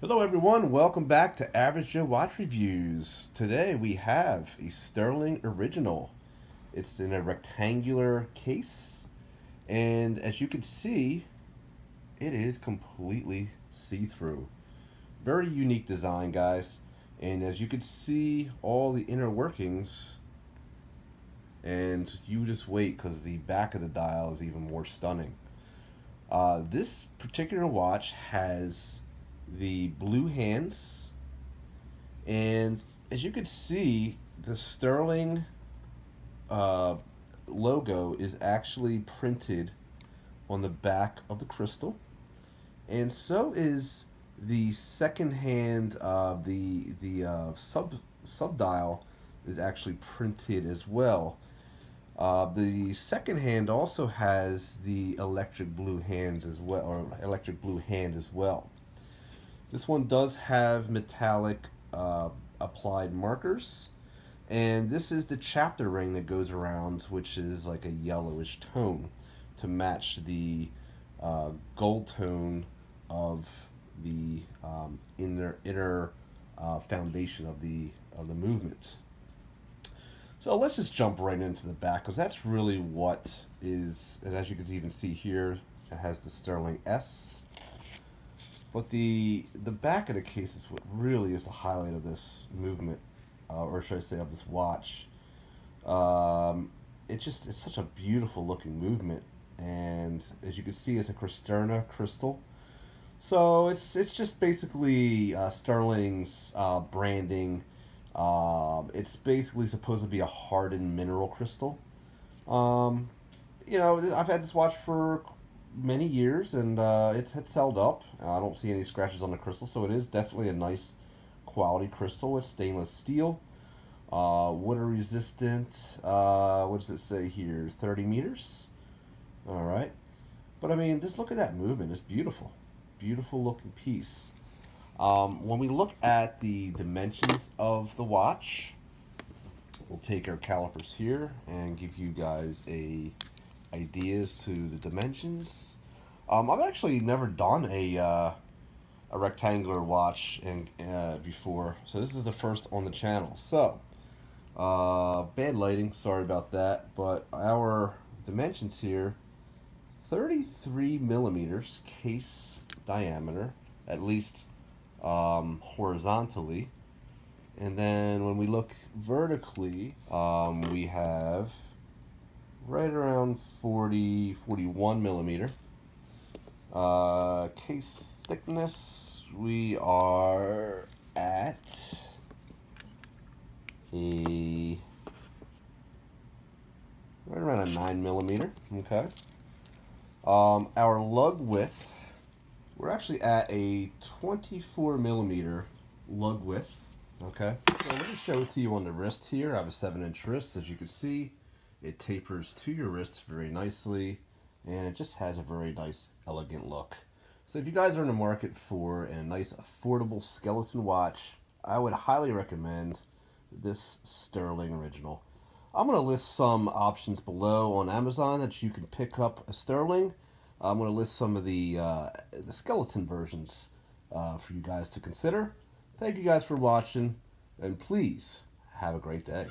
Hello everyone, welcome back to Average Joe Watch Reviews. Today we have a Stuhrling Original. It's in a rectangular case and as you can see it is completely see-through. Very unique design guys and as you can see all the inner workings and you just wait because the back of the dial is even more stunning. Uh, this particular watch has the blue hands. And as you can see the Stuhrling uh, logo is actually printed on the back of the crystal. And so is the second hand uh, the the uh, sub sub dial is actually printed as well. Uh, the second hand also has the electric blue hands as well or electric blue hand as well this one does have metallic uh, applied markers. And this is the chapter ring that goes around, which is like a yellowish tone to match the uh, gold tone of the um, inner inner uh, foundation of the of the movement. So let's just jump right into the back because that's really what is, and as you can even see here, it has the Stuhrling S but the the back of the case is what really is the highlight of this movement, uh, or should I say of this watch. Um, it just it's such a beautiful looking movement, and as you can see, it's a Krysterna crystal. So it's it's just basically uh, Stuhrling's uh, branding. Um, it's basically supposed to be a hardened mineral crystal. Um, you know, I've had this watch for many years, and uh, it's it's held up. I don't see any scratches on the crystal, so it is definitely a nice quality crystal. It's stainless steel, uh, water resistant. Uh, what does it say here? Thirty meters. All right, but I mean, just look at that movement. It's beautiful, beautiful looking piece. Um, when we look at the dimensions of the watch, we'll take our calipers here and give you guys a ideas to the dimensions. Um, I've actually never done a uh, a rectangular watch in, uh, before, so this is the first on the channel. So, uh, bad lighting, sorry about that, but our dimensions here, 33 millimeters case diameter, at least um, horizontally. And then when we look vertically, um, we have right around 40, 41 millimeter. Uh, case thickness, we are at a right around a 9 millimeter. Okay. Um, our lug width, we're actually at a 24 millimeter lug width. Okay. So let me show it to you on the wrist here. I have a 7 inch wrist, as you can see. It tapers to your wrist very nicely and it just has a very nice elegant look. So if you guys are in the market for a nice affordable skeleton watch, I would highly recommend this Stuhrling Original. I'm going to list some options below on Amazon that you can pick up a Stuhrling. I'm going to list some of the, uh, the skeleton versions uh, for you guys to consider. Thank you guys for watching, and please have a great day.